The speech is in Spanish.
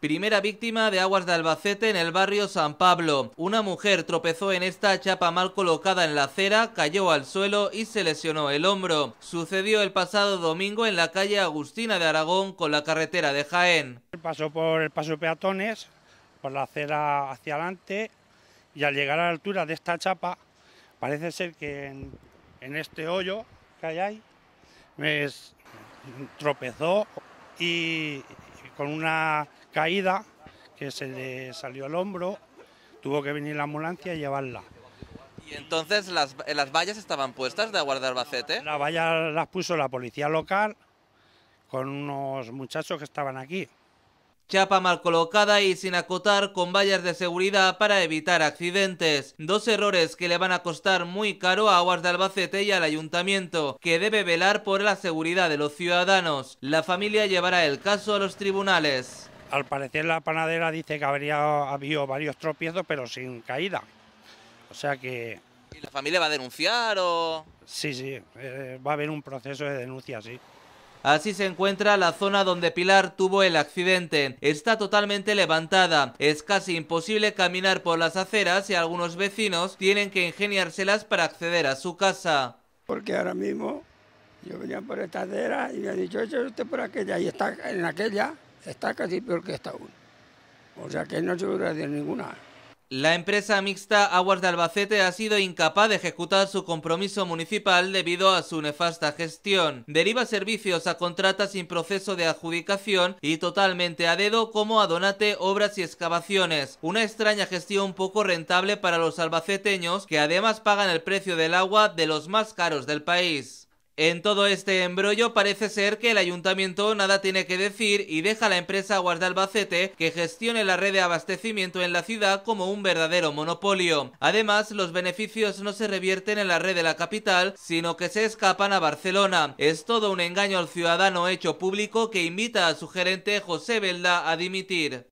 Primera víctima de aguas de Albacete en el barrio San Pablo. Una mujer tropezó en esta chapa mal colocada en la acera, cayó al suelo y se lesionó el hombro. Sucedió el pasado domingo en la calle Agustina de Aragón con la carretera de Jaén. Pasó por el paso de peatones, por la acera hacia adelante y al llegar a la altura de esta chapa parece ser que en, este hoyo que hay ahí me tropezó y con una caída que se le salió el hombro, tuvo que venir la ambulancia y llevarla. ¿Y entonces las, las vallas estaban puestas de Aguarda Albacete? Las vallas las puso la policía local con unos muchachos que estaban aquí. Chapa mal colocada y sin acotar con vallas de seguridad para evitar accidentes. Dos errores que le van a costar muy caro a Aguas de Albacete y al ayuntamiento, que debe velar por la seguridad de los ciudadanos. La familia llevará el caso a los tribunales. Al parecer la panadera dice que habría habido varios tropiezos pero sin caída. O sea que... ¿Y la familia va a denunciar o...? Sí, sí, eh, va a haber un proceso de denuncia, sí. Así se encuentra la zona donde Pilar tuvo el accidente. Está totalmente levantada. Es casi imposible caminar por las aceras y algunos vecinos tienen que ingeniárselas para acceder a su casa. Porque ahora mismo yo venía por esta acera y me ha dicho, eche usted por aquella y está en aquella, está casi peor que esta aún. O sea que no se de ninguna. La empresa mixta Aguas de Albacete ha sido incapaz de ejecutar su compromiso municipal debido a su nefasta gestión. Deriva servicios a contratas sin proceso de adjudicación y totalmente a dedo como a Donate Obras y Excavaciones. Una extraña gestión poco rentable para los albaceteños que además pagan el precio del agua de los más caros del país. En todo este embrollo parece ser que el ayuntamiento nada tiene que decir y deja a la empresa Aguas de Albacete que gestione la red de abastecimiento en la ciudad como un verdadero monopolio. Además, los beneficios no se revierten en la red de la capital, sino que se escapan a Barcelona. Es todo un engaño al ciudadano hecho público que invita a su gerente José Belda a dimitir.